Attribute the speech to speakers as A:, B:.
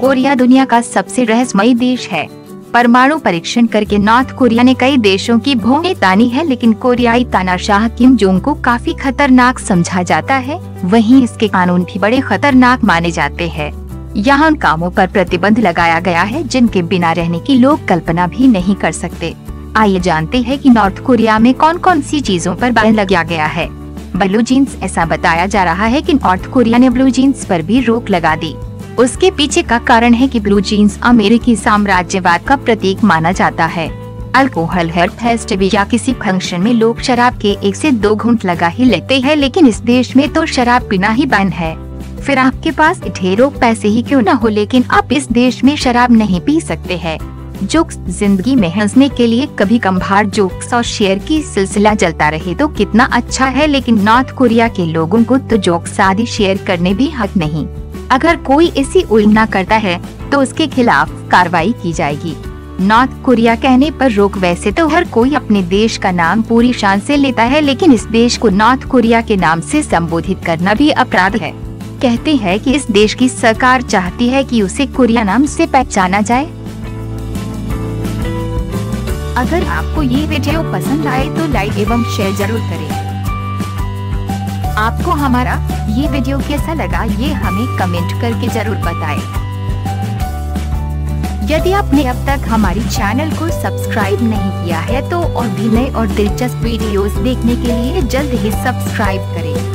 A: Korea दुनिया का सबसे रहस्यमयी देश है। परमाणु परीक्षण करके नॉर्थ कोरिया ने कई देशों की भूमि तानी है, लेकिन कोरियाई तानाशाह किम जोंग को काफ़ी खतरनाक समझा जाता है। वहीं इसके कानून भी बड़े खतरनाक माने जाते हैं। यहाँ उन कामों पर प्रतिबंध लगाया गया है, जिनके बिना रहने की लोग कल्पना भी नहीं कर सकते। आइए जानते हैं कि नॉर्थ कोरिया में कौन कौन सी चीज़ों पर बैन लगाया गया है। ब्लू जीन्स, ऐसा बताया जा रहा है कि नॉर्थ कोरिया ने ब्लू जीन्स पर भी रोक लगा दी। उसके पीछे का कारण है कि ब्लू जीन्स अमेरिकी साम्राज्यवाद का प्रतीक माना जाता है। अल्कोहल हेयर फेस्टिवल या किसी फ़ंक्शन में लोग शराब के एक से दो घूंट लगा ही लेते हैं, लेकिन इस देश में तो शराब पीना ही बैन है। फिर आपके पास ढेरों पैसे ही क्यों न हो, लेकिन आप इस देश में शराब नहीं पी सकते हैं। जोक्स, ज़िंदगी में हंसने के लिए कभी कम्भार जोक्स और शेयर की सिलसिला चलता रहे तो कितना अच्छा है, लेकिन नॉर्थ कोरिया के लोगों को तो जोक्स आदि शेयर करने भी हक नहीं। अगर कोई इसी उल्लंघना करता है तो उसके खिलाफ कार्रवाई की जाएगी। नॉर्थ कोरिया कहने पर रोक वैसे तो हर कोई अपने देश का नाम पूरी शान से लेता है, लेकिन इस देश को नॉर्थ कोरिया के नाम से संबोधित करना भी अपराध है। कहते हैं कि इस देश की सरकार चाहती है कि उसे कोरिया नाम से पहचाना जाए। अगर आपको ये वीडियो पसंद आए तो लाइक एवं शेयर ज़रूर करें। आपको हमारा ये वीडियो कैसा लगा ये हमें कमेंट करके ज़रूर बताएँ। यदि आपने अब तक हमारी चैनल को सब्सक्राइब नहीं किया है तो और भी नए और दिलचस्प वीडियोस देखने के लिए जल्द ही सब्सक्राइब करें